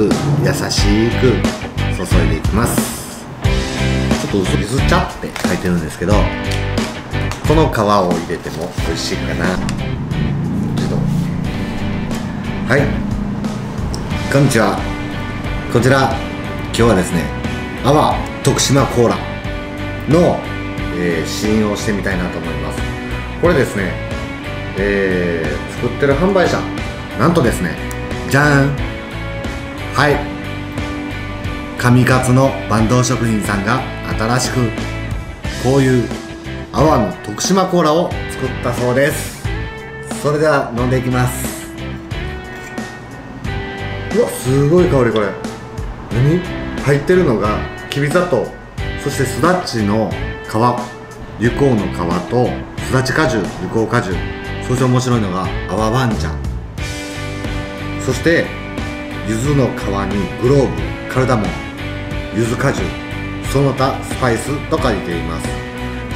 く優しく注いでいきます。ちょっと薄ゆず茶って書いてるんですけどこの皮を入れても美味しいかな。はい。こんにちは。こちら今日はですね阿波徳島コーラの、えー、試飲をしてみたいなと思います。これですねえー、作ってる販売者なんとですねじゃーんはい。上勝の坂東食品さんが新しくこういう泡の徳島コーラを作ったそうです。それでは飲んでいきます。うわすごい香りこれ。何？入ってるのがきび砂糖。そしてすだちの皮。油香の皮とすだち果汁油香果汁。そして面白いのが泡番茶そして柚子の皮にグローブカルダモン柚子果汁その他スパイスと書いています。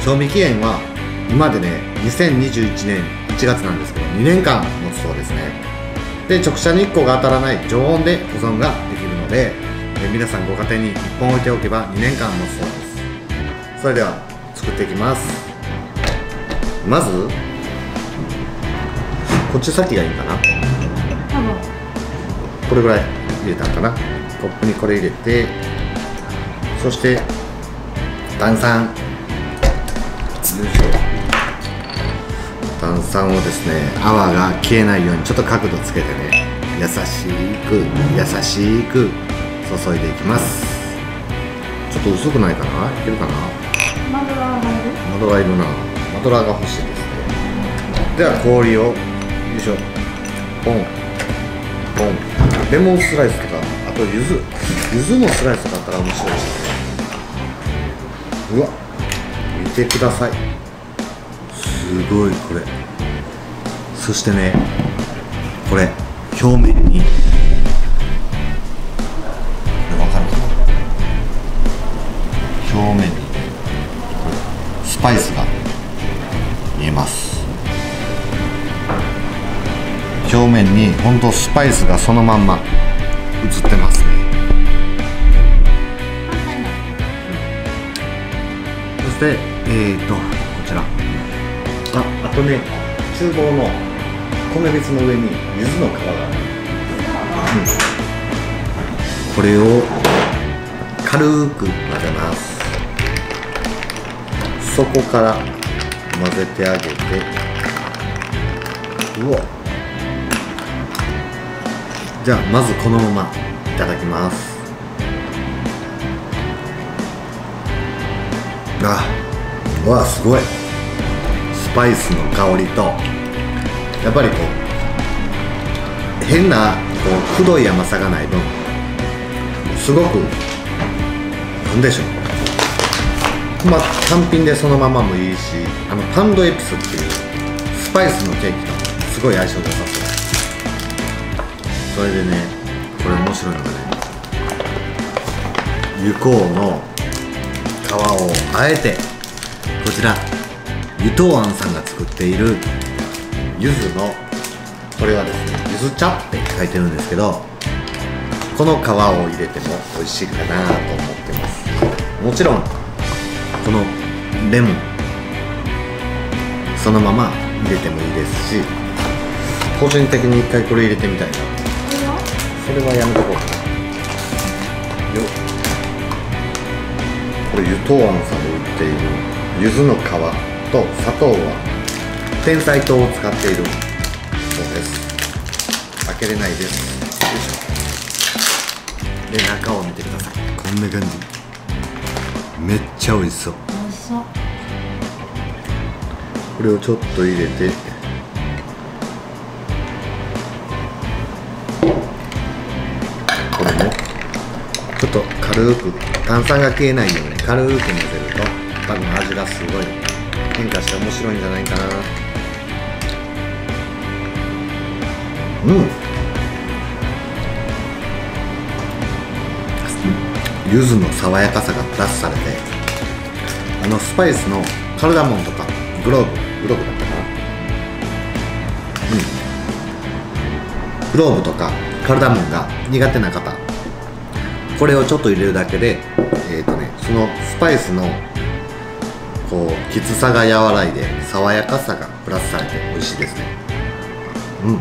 賞味期限は今でね2021年1月なんですけど2年間持つそうですね。で直射日光が当たらない常温で保存ができるのでえ皆さんご家庭に1本置いておけば2年間持つそうです。それでは作っていきます。まずこっち先がいいかな。これぐらい入れたんかな。コップにこれ入れてそして炭酸。炭酸をですね泡が消えないようにちょっと角度つけてね優しく優しく注いでいきます。ちょっと薄くないかな？いけるかな？マドラーがいる？マドラーいるな。マドラーが欲しいですね。では氷をよいしょ。ポン。ポンレモンスライスとかあと柚子柚子のスライスだったら面白いですうわ見てください。すごいこれ。そしてねこれ表面に。これ分かるかな？表面に。スパイスが。表面に本当スパイスがそのまんま映ってますね。そしてえーとこちら。ああとね厨房の米びつの上に柚子の皮が。ある、うん、これを軽く混ぜます。そこから混ぜてあげて。うわじゃあまずこのままいただきます。あうわすごい。スパイスの香りとやっぱりこう変なこうくどい甘さがない分すごくなんでしょう。まあ単品でそのままもいいしあのパンドエピスっていうスパイスのケーキとすごい相性が良さそう。それでねこれ面白いのがね油香の皮をあえてこちら湯藤庵さんが作っている柚子のこれはですね柚子茶って書いてるんですけどこの皮を入れても美味しいかなと思ってます。もちろんこのレモンそのまま入れてもいいですし個人的に一回これ入れてみたいなそれはやめとこう。かなよ。これ湯藤庵さんで売っている柚子の皮と砂糖は天才糖を使っている。そうです。開けれないです。で中を見てください。こんな感じ。めっちゃ美味しそう。美味しそう。これをちょっと入れてょっと軽く炭酸が消えないように軽く混ぜると多分味がすごい変化して面白いんじゃないかな。うん。柚子の爽やかさがプラスされてあのスパイスのカルダモンとかグローブグローブだったかな。うん。グローブとかカルダモンが苦手な方これをちょっと入れるだけでえっ、とねそのスパイスのこうきつさが和らいで爽やかさがプラスされて美味しいですね。うん。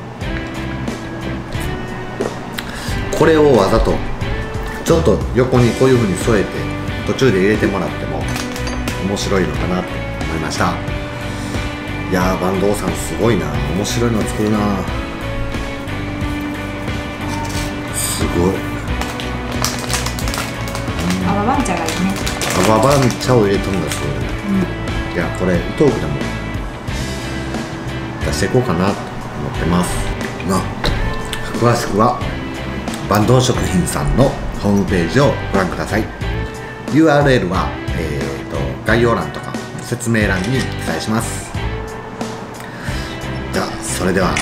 これをわざとちょっと横にこういう風に添えて途中で入れてもらっても面白いのかなと思いました。いやー坂東さんすごいな。面白いの作るなすごい。アワバンチャがいいね。アババン茶を入れとんだそう。いやこれトークでも出していこうかなと思ってます。まあ詳しくは坂東食品さんのホームページをご覧ください。URL は、えー、と概要欄とか説明欄に記載します。じゃあそれでは